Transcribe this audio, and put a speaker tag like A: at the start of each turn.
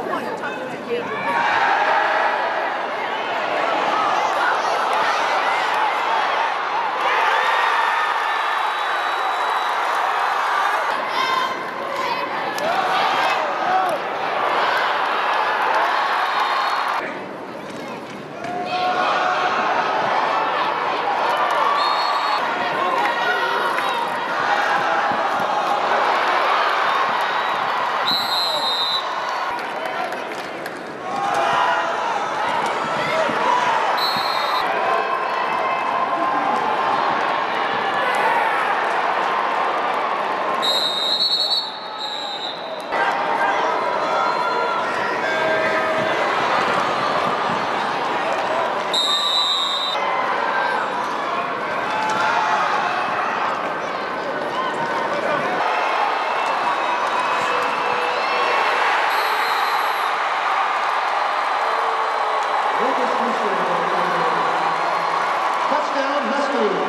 A: point of talking about you. Woo!